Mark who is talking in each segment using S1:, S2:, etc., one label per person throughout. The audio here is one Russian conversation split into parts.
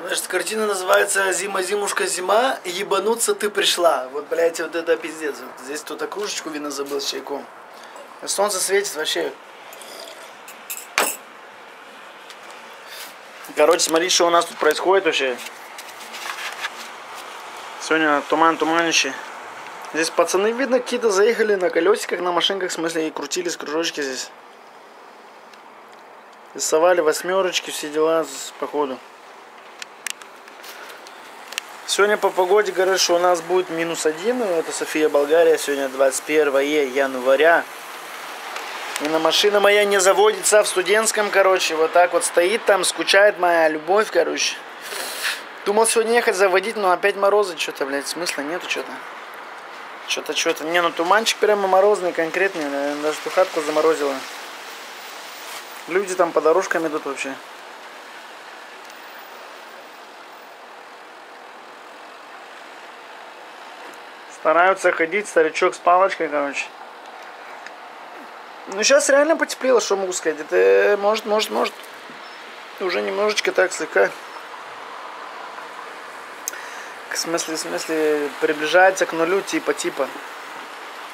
S1: Значит, картина называется «Зима, зимушка, зима, ебануться ты пришла». Вот, блядь, вот это пиздец. Вот здесь кто-то кружечку вина забыл с чайком. Солнце светит вообще. Короче, смотри, что у нас тут происходит вообще. Сегодня туман туманище. Здесь пацаны, видно, какие-то заехали на колесиках, на машинках, в смысле, и крутились кружочки здесь. Рисовали восьмерочки, все дела, походу. Сегодня по погоде говорят, что у нас будет минус один. Это София, Болгария. Сегодня 21 января. И на машина моя не заводится в студентском, короче. Вот так вот стоит там, скучает моя любовь, короче. Думал сегодня ехать заводить, но опять морозы. Что-то, блядь, смысла нету что-то. Что-то, что-то. Не, ну туманчик прямо морозный, конкретный. Даже ту хатку заморозило. Люди там по дорожкам идут вообще. Стараются ходить, старичок с палочкой, короче. Ну, сейчас реально потеплело, что могу сказать. Это может, может, может. Уже немножечко так слегка. В смысле, в смысле, приближается к нулю, типа, типа.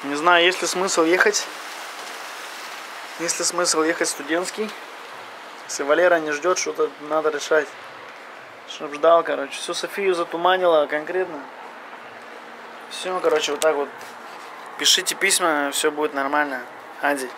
S1: Не знаю, есть ли смысл ехать. Есть ли смысл ехать студентский. Если Валера не ждет, что-то надо решать. Чтоб ждал, короче. Всю Софию затуманила конкретно. Все, короче, вот так вот. Пишите письма, все будет нормально. Ади.